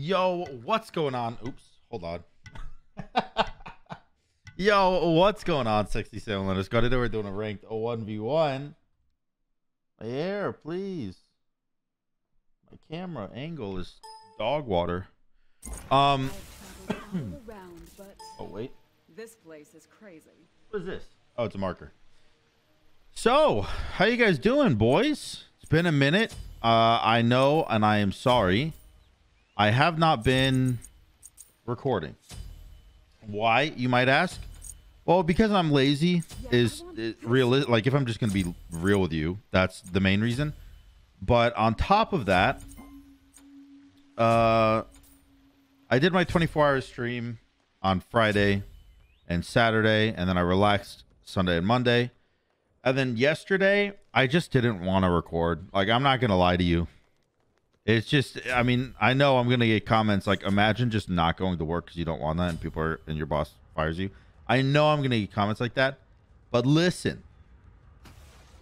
Yo, what's going on? Oops, hold on. Yo, what's going on? 67 letters. Got it. We're doing a ranked 01v1. My hair, please. My camera angle is dog water. Um. around, but Oh wait, this place is crazy. what is this? Oh, it's a marker. So, how you guys doing, boys? It's been a minute. Uh, I know, and I am sorry. I have not been recording. Why, you might ask? Well, because I'm lazy is, is real. Like, if I'm just going to be real with you, that's the main reason. But on top of that, uh, I did my 24 hour stream on Friday and Saturday, and then I relaxed Sunday and Monday. And then yesterday, I just didn't want to record. Like, I'm not going to lie to you. It's just, I mean, I know I'm to get comments like, imagine just not going to work because you don't want that and people are, and your boss fires you. I know I'm to get comments like that. But listen,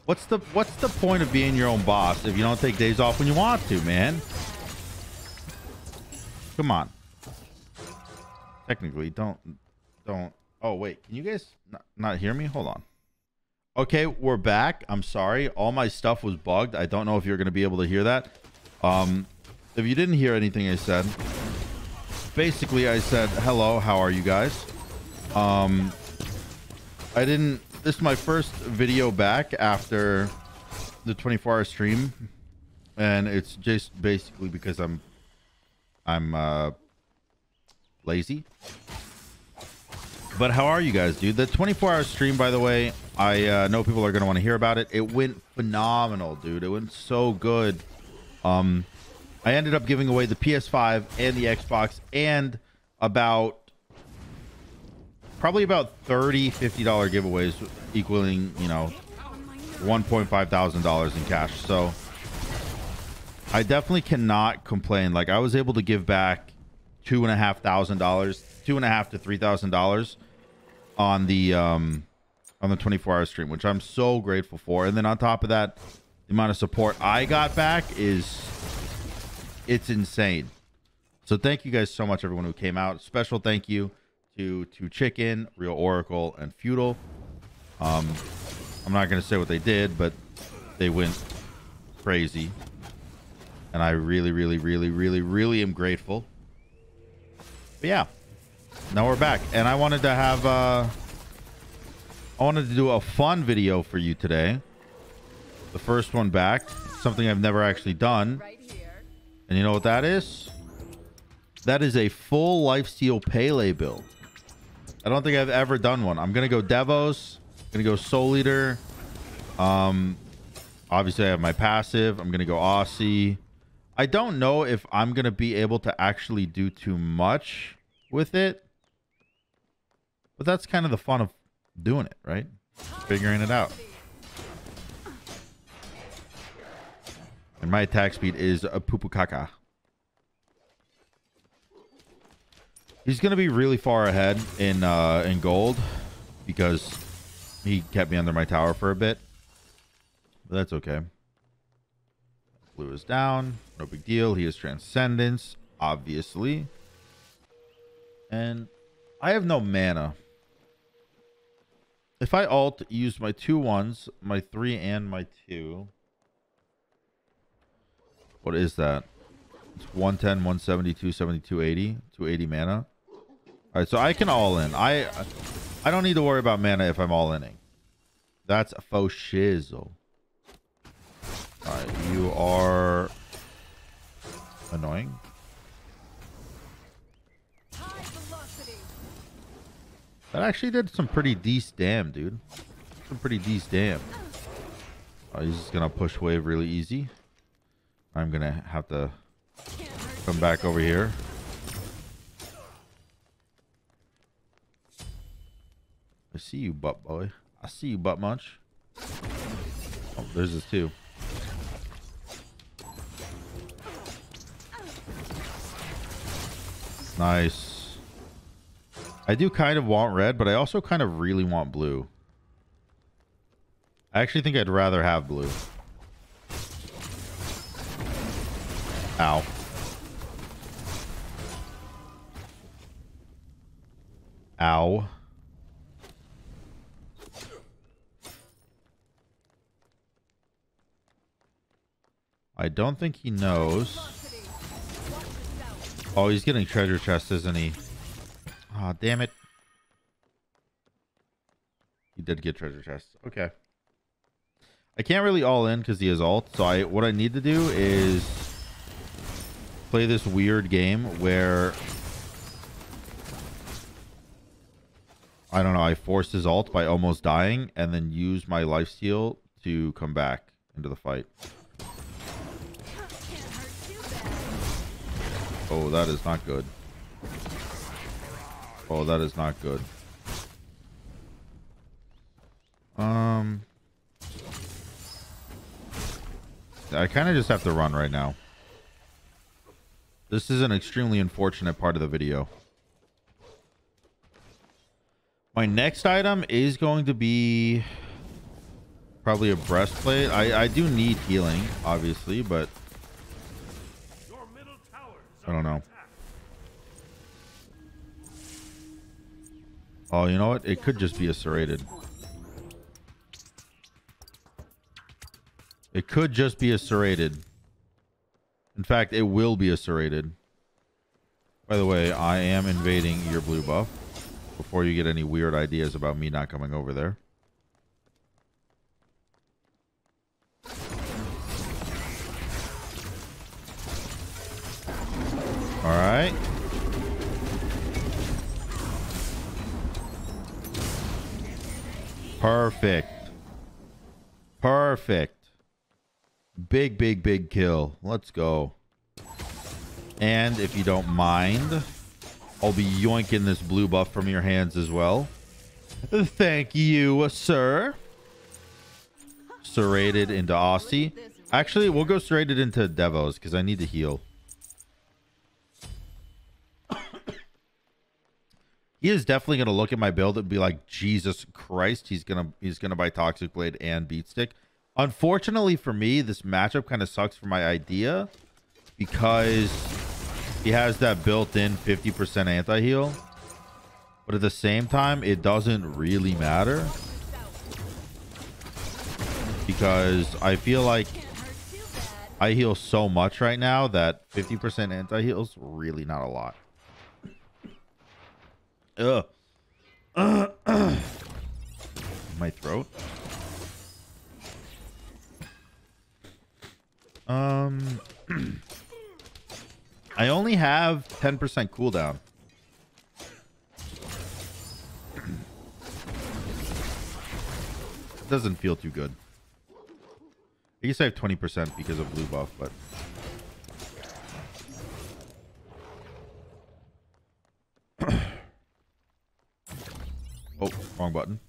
what's the what's the point of being your own boss if you don't take days off when you want to, man? Come on. Technically, don't don't. Oh wait, can you guys not, not hear me? Hold on. Okay, we're back. I'm sorry. All my stuff was bugged. I don't know if you're to be able to hear that. Um, if you didn't hear anything I said, basically I said, hello, how are you guys? Um, I didn't, this is my first video back after the 24 hour stream. And it's just basically because I'm, I'm, uh, lazy. But how are you guys, dude? The 24 hour stream, by the way, I uh, know people are going to want to hear about it. It went phenomenal, dude. It went so good. Um, I ended up giving away the PS5 and the Xbox and about probably about 30 50 dollar giveaways equaling you know 1.5 thousand dollars in cash. So i definitely cannot complain. Like i was able to give back two and a half thousand dollars two and a half to three thousand dollars on the um on the 24 hour stream which i'm so grateful for. And then on top of that the amount of support i got back is it's insane. So thank you guys so much everyone who came out. Special thank you to to chicken real oracle and feudal. Um i'm not to say what they did but they went crazy. And i really really really really really am grateful. But yeah now we're back. And i wanted to have uh i wanted to do a fun video for you today the first one back something i've never actually done. And you know what that is? That is a full lifesteal pele build. I don't think i've ever done one. I'm gonna go devos I'm gonna go soul eater. Um obviously i have my passive. I'm gonna go Asi. I don't know if i'm gonna be able to actually do too much with it but that's kind of the fun of doing it right? Figuring it out and my attack speed is a pupukaka. He's gonna be really far ahead in uh in gold because he kept me under my tower for a bit. But that's okay. Blue is down. No big deal. He has transcendence obviously. And i have no mana. If i alt use my two ones my three and my two what is that it's 110 170 270 280 280 mana all right, so I can all in. I I don't need to worry about mana if I'm all inning. That's a faux shizzle. All right, you are annoying. That actually did some pretty decent damn, dude. Some pretty decent damn. Oh, he's just gonna push wave really easy. I'm gonna have to come back over here. I see you, butt boy. I see you, butt munch. Oh, there's this too. Nice. I do kind of want red, but I also kind of really want blue. I actually think I'd rather have blue. Ow. Ow. I don't think he knows. Oh, he's getting treasure chests, isn't he? Ah, oh, damn it. He did get treasure chests. Okay. I can't really all in because he is alt. So I, what I need to do is play this weird game where I don't know, I forced his ult by almost dying and then use my life steal to come back into the fight. Oh, that is not good. Oh, that is not good. Um, I kind of just have to run right now. This is an extremely unfortunate part of the video. My next item is going to be probably a breastplate. I, I do need healing, obviously, but I don't know. Oh, you know what? It could just be a serrated. It could just be a serrated. In fact, it will be a serrated. By the way, I am invading your blue buff. Before you get any weird ideas about me not coming over there. All right. Perfect. Perfect. Big, big, big kill. Let's go. And if you don't mind, I'll be yoinking this blue buff from your hands as well. Thank you, sir. Serrated into Asi. Actually, we'll go serrated into Devos because I need to heal. he is definitely going to look at my build and be like, Jesus Christ, he's gonna he's gonna buy Toxic Blade and Beat Stick. Unfortunately for me, this matchup kind of sucks for my idea because he has that built-in 50% anti-heal. But at the same time, it doesn't really matter because I feel like. I heal so much right now that 50% anti-heal is really not a lot. Ugh. My throat. Um, I only have 10% cooldown. It doesn't feel too good. I guess I have 20% because of blue buff, but... oh, wrong button.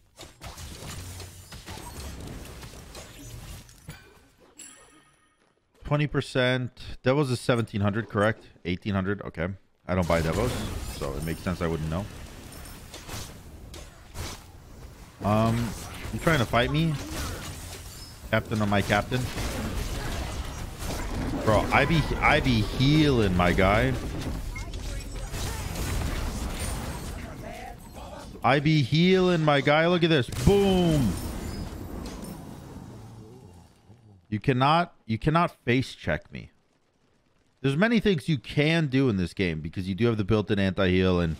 Twenty percent. Devos is seventeen hundred, correct? Eighteen hundred. Okay. I don't buy Devos, so it makes sense. I wouldn't know. Um, you trying to fight me, Captain of my captain? Bro, I be I be healing my guy. I be healing my guy. Look at this. Boom. You cannot you cannot face check me. There's many things you can do in this game because you do have the built-in anti-heal and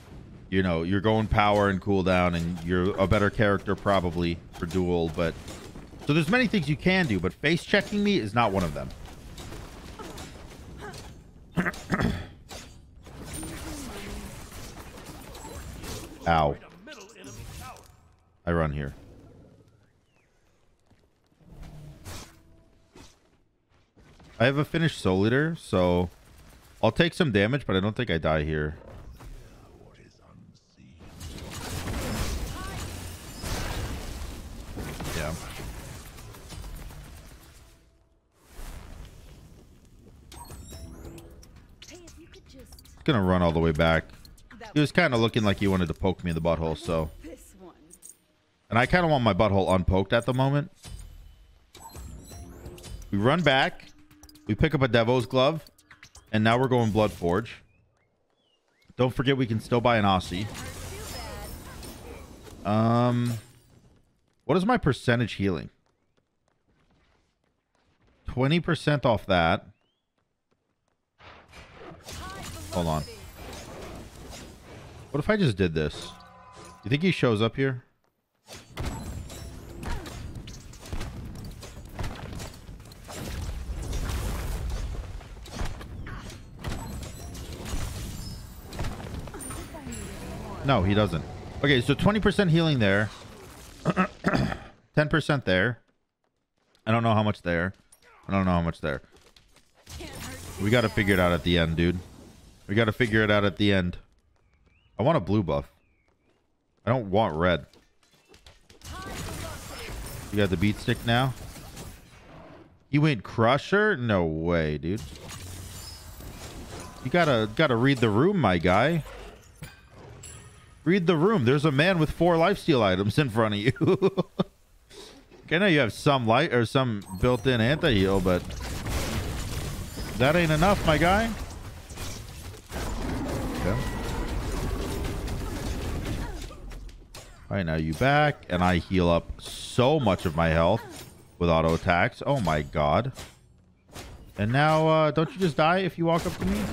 you know, you're going power and cooldown and you're a better character probably for duel, but so there's many things you can do, but face checking me is not one of them. Ow. I run here. I have a finished soul eater, so I'll take some damage, but I don't think I die here. Yeah. Gonna run all the way back. He was kind of looking like he wanted to poke me in the butthole, so. And I kind of want my butthole unpoked at the moment. We run back. We pick up a Devo's glove. And now we're going Blood Forge. Don't forget we can still buy an Asi. Um, what is my percentage healing? 20% off that. Hold on. What if I just did this? You think he shows up here? No, he doesn't. Okay, so 20% healing there. 10% there. I don't know how much there. I don't know how much there. We got to figure it out at the end, dude. We got to figure it out at the end. I want a blue buff. I don't want red. You got the beat stick now? You went crusher? No way, dude. You gotta gotta read the room, my guy. Read the room. There's a man with four lifesteal items in front of you. okay, I know you have some light or some built-in anti-heal, but that ain't enough, my guy. Okay. All right, now you back, and I heal up so much of my health with auto attacks. Oh my god. And now, uh, don't you just die if you walk up to me?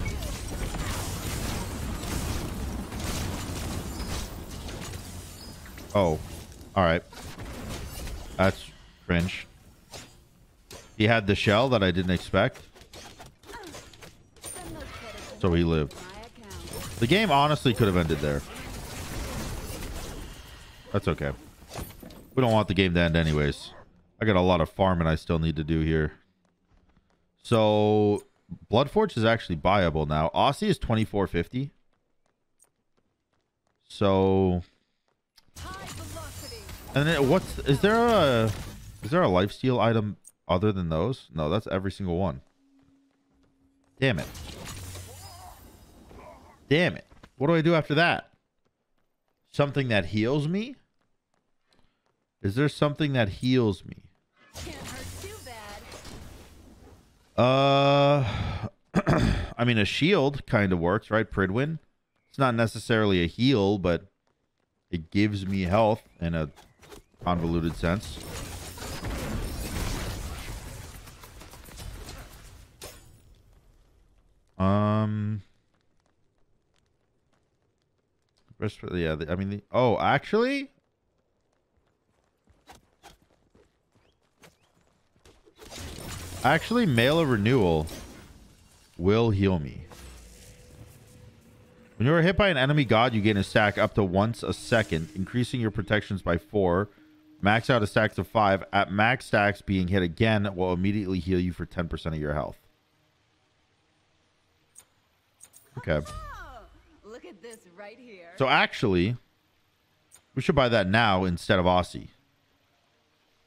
Oh, all right. That's cringe. He had the shell that I didn't expect, so he lived. The game honestly could have ended there. That's okay. We don't want the game to end anyways. I got a lot of farming I still need to do here. So Bloodforge is actually buyable now. Asi is 2450. So. And then what's is there a is there a lifesteal item other than those? No, that's every single one. Damn it. Damn it. What do I do after that? Something that heals me? Is there something that heals me? Uh I mean a shield kind of works, right? Pridwen. It's not necessarily a heal, but it gives me health and a convoluted sense. Um rest for- yeah, the- I mean the, oh, actually Actually, Mail of Renewal will heal me. When you are hit by an enemy god, you gain a stack up to once a second, increasing your protections by four. Max out a stacks of five. At max stacks, being hit again will immediately heal you for 10% of your health. Okay. Look at this right here. So actually, we should buy that now instead of Asi.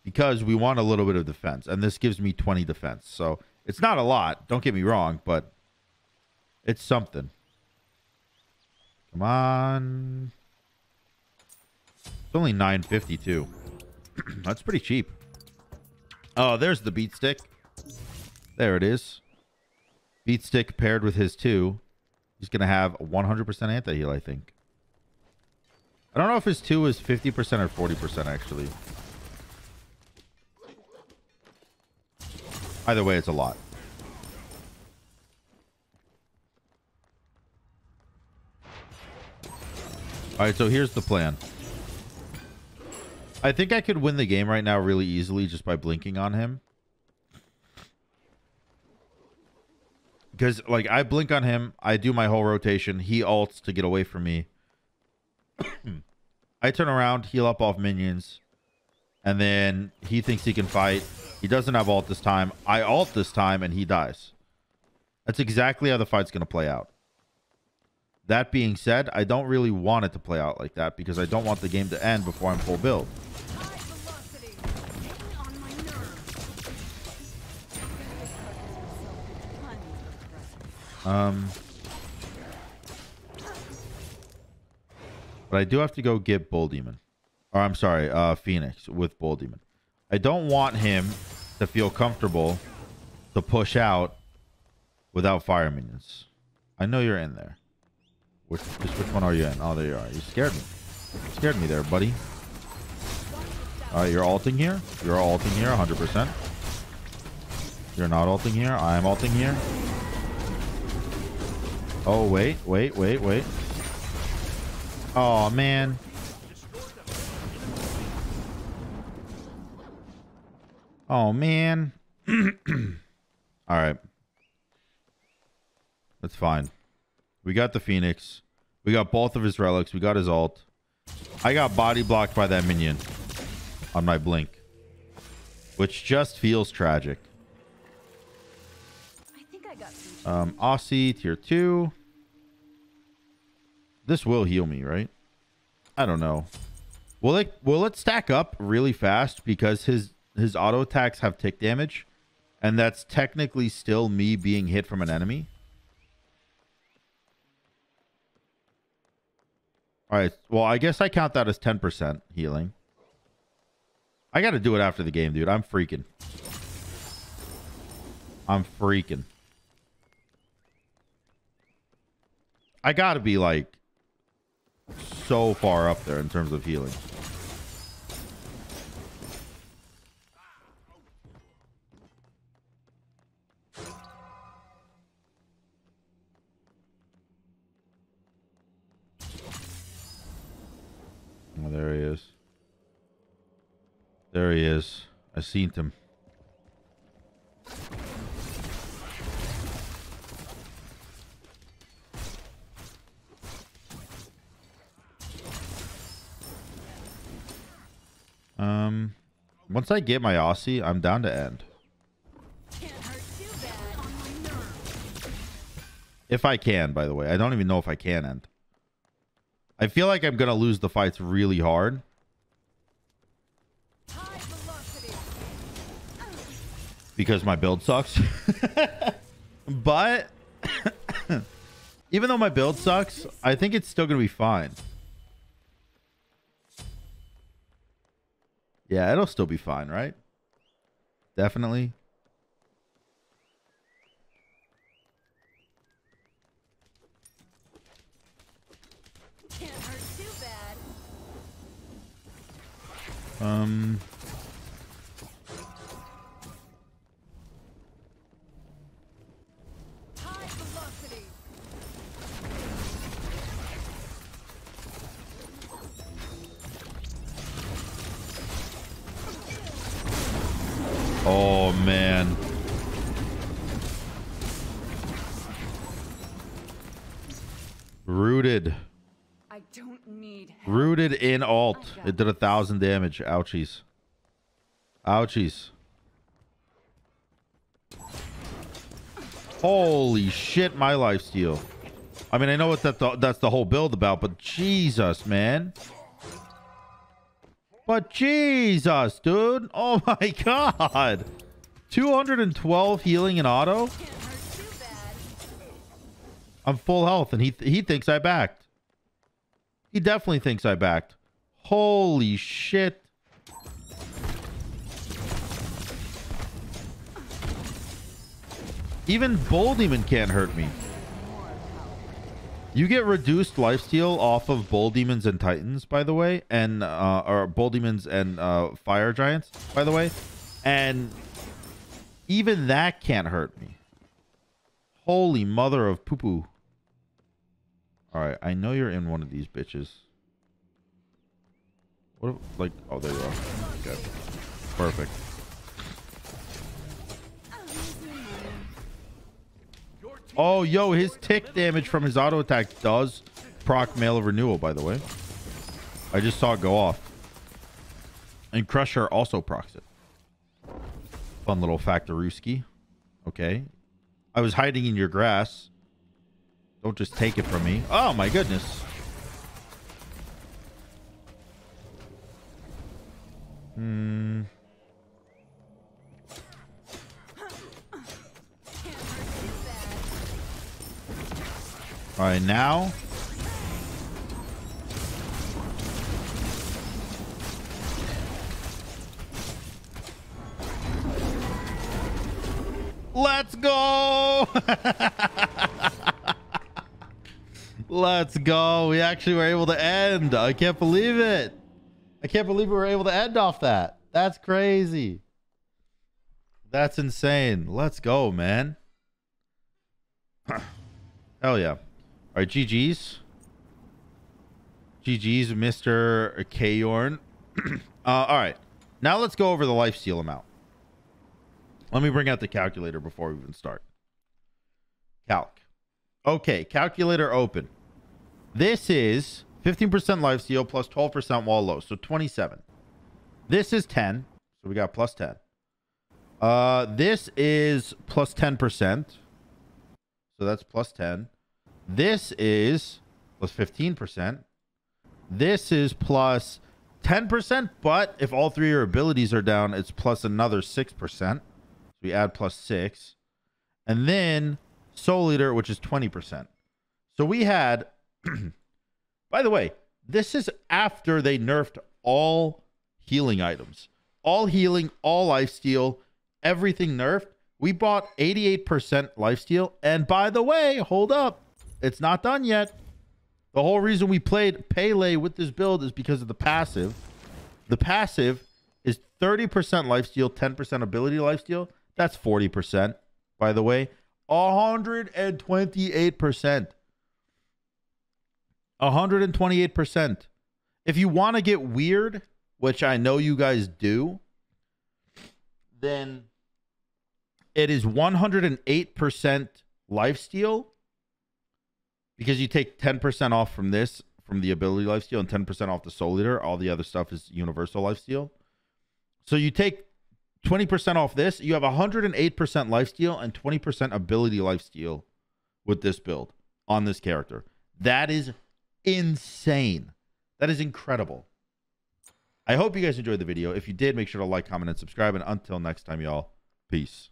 Because we want a little bit of defense. And this gives me 20 defense. So it's not a lot, don't get me wrong, but it's something. Come on. It's only 950 too. That's pretty cheap. Oh, there's the beat stick. There it is. Beat stick paired with his two. He's gonna have 100% anti-heal, I think. I don't know if his two is 50% or 40% actually. Either way, it's a lot. All right, so here's the plan. I think I could win the game right now really easily just by blinking on him. Because, like, I blink on him, I do my whole rotation, he ults to get away from me. I turn around, heal up off minions, and then he thinks he can fight. He doesn't have ult this time. I ult this time, and he dies. That's exactly how the fight's going to play out. That being said, I don't really want it to play out like that because I don't want the game to end before I'm full build. Um, but I do have to go get Bull Demon. Or I'm sorry, uh, Phoenix with Bull Demon. I don't want him to feel comfortable to push out without fire minions. I know you're in there. Which, just which one are you in? Oh, there you are. You scared me. You scared me there, buddy. All right, you're alting here. You're alting here, 100%. You're not alting here. I'm alting here. Oh, wait, wait, wait, wait. Oh, man. Oh, man. All right. That's fine. We got the Phoenix. We got both of his relics. We got his alt. I got body blocked by that minion on my blink, which just feels tragic. Um, Asi tier two. This will heal me, right? I don't know. Will it will it stack up really fast because his his auto attacks have tick damage, and that's technically still me being hit from an enemy. All right. Well, I guess I count that as ten percent healing. I got to do it after the game, dude. I'm freaking. I'm freaking. I gotta be like so far up there in terms of healing. Oh, there he is. There he is. I seen him. Um, once I get my Asi, I'm down to end. If I can, by the way. I don't even know if I can end. I feel like I'm going to lose the fights really hard. Because my build sucks. but even though my build sucks, I think it's still going to be fine. Yeah, it'll still be fine, right? Definitely. Can't hurt too bad. Um don't need help. Rooted in oh alt. It did a thousand damage. Ouchies. Ouchies. Holy shit, my life steal. I mean, I know what that the, that's the whole build about, but Jesus, man. But Jesus, dude. Oh my god. 212 healing and auto. Can't hurt too bad. I'm full health, and he he thinks I backed. He definitely thinks I backed. Holy shit! Even Bull Demon can't hurt me. You get reduced lifesteal off of Bull Demons and Titans, by the way, and uh, or Bull Demons and uh, Fire Giants, by the way, and even that can't hurt me. Holy mother of poo poo. All right, I know you're in one of these bitches. What, if- like, oh, there you are. Okay. Perfect. Oh, yo, his tick damage from his auto attack does proc Mail of Renewal, by the way. I just saw it go off. And Crusher also procs it. Fun little factorooski. Okay. I was hiding in your grass. Don't just take it from me. Oh my goodness. Hmm. All right, now. Let's go. Let's go. We actually were able to end. I can't believe it. I can't believe we were able to end off that. That's crazy. That's insane. Let's go, man. Hell yeah. All right, GG's. GG's, Mr. Kayorn. uh, all right. Now let's go over the life steal amount. Let me bring out the calculator before we even start. Calc. Okay, calculator open. This is 15% life steal plus 12% wall low, so 27. This is 10, so we got plus 10. Uh, this is plus 10%, so that's plus 10. This is plus 15%. This is plus 10%, but if all three of your abilities are down, it's plus another 6%. So we add plus 6. And then Soul Eater, which is 20%. So we had, by the way, this is after they nerfed all healing items. All healing, all lifesteal, everything nerfed. We bought 88% lifesteal. And by the way, hold up. It's not done yet. The whole reason we played Pele with this build is because of the passive. The passive is 30% lifesteal, 10% ability lifesteal. That's 40%, by the way. 128%. 128%. If you want to get weird, which I know you guys do, then it is 108% lifesteal because you take 10% off from this from the ability lifesteal and 10% off the soul eater. All the other stuff is universal lifesteal so you take 20% off this you have 108% lifesteal and 20% ability lifesteal with this build on this character. That is insane. That is incredible. I hope you guys enjoyed the video. If you did make sure to like comment and subscribe. And until next time y'all peace